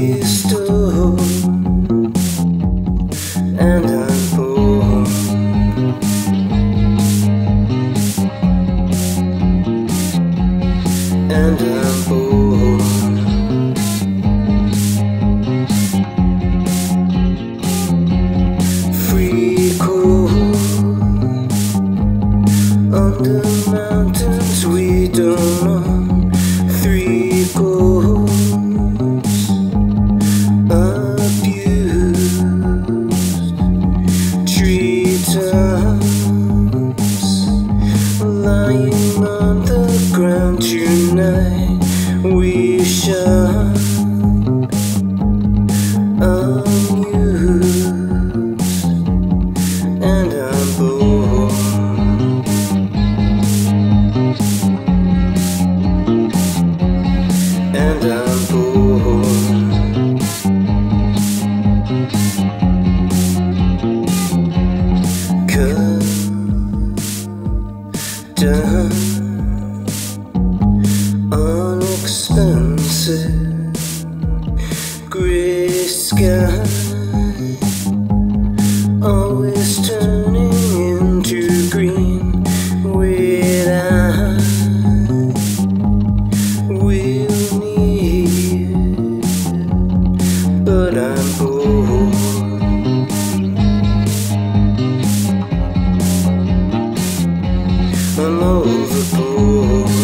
doors, and I'm born. And I'm born. free cold under mountains we don't know lying down unexpensive gray sky. Always turning into green with I will need but I'm bored I know fool.